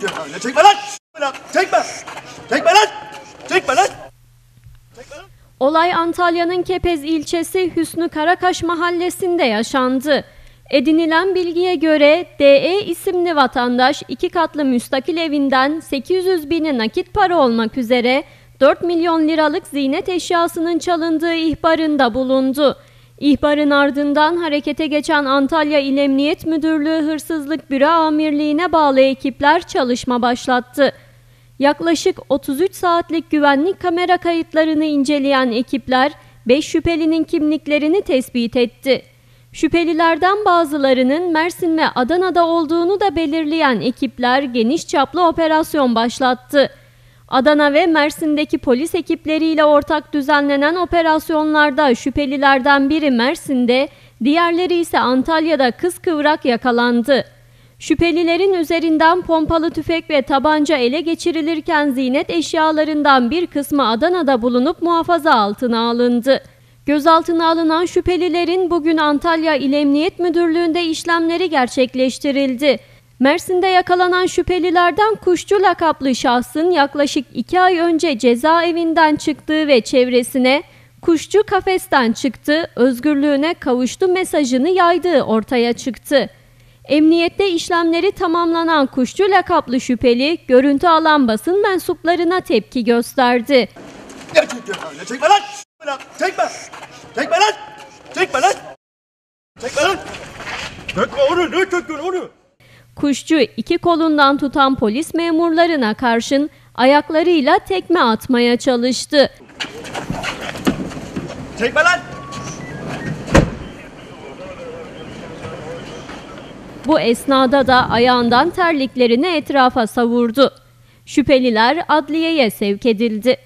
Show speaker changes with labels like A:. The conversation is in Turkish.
A: çekiyor? Ne çekme lan! Çekme! Çekme lan! Çekme lan!
B: Olay Antalya'nın Kepez ilçesi Hüsnü Karakaş mahallesinde yaşandı. Edinilen bilgiye göre DE isimli vatandaş iki katlı müstakil evinden 800 bini nakit para olmak üzere 4 milyon liralık ziynet eşyasının çalındığı ihbarında bulundu. İhbarın ardından harekete geçen Antalya İl Emniyet Müdürlüğü Hırsızlık Büro Amirliğine bağlı ekipler çalışma başlattı. Yaklaşık 33 saatlik güvenlik kamera kayıtlarını inceleyen ekipler 5 şüphelinin kimliklerini tespit etti. Şüphelilerden bazılarının Mersin ve Adana'da olduğunu da belirleyen ekipler geniş çaplı operasyon başlattı. Adana ve Mersin'deki polis ekipleriyle ortak düzenlenen operasyonlarda şüphelilerden biri Mersin'de, diğerleri ise Antalya'da kıskıvrak yakalandı. Şüphelilerin üzerinden pompalı tüfek ve tabanca ele geçirilirken ziynet eşyalarından bir kısmı Adana'da bulunup muhafaza altına alındı. Gözaltına alınan şüphelilerin bugün Antalya İl Emniyet Müdürlüğü'nde işlemleri gerçekleştirildi. Mersin'de yakalanan şüphelilerden kuşçu lakaplı şahsın yaklaşık iki ay önce cezaevinden çıktığı ve çevresine kuşçu kafesten çıktı, özgürlüğüne kavuştu mesajını yaydığı ortaya çıktı. Emniyette işlemleri tamamlanan kuşçu lakaplı şüpheli görüntü alan basın mensuplarına tepki gösterdi.
A: Ne çekiyor? Ne çekme lan! Lan Çekme! Çekme lan! Çekme lan! Çekme lan! Çekme onu! Ne çekiyorsun onu?
B: Kuşçu iki kolundan tutan polis memurlarına karşın ayaklarıyla tekme atmaya çalıştı.
A: Çekme lan!
B: Bu esnada da ayağından terliklerini etrafa savurdu. Şüpheliler adliyeye sevk edildi.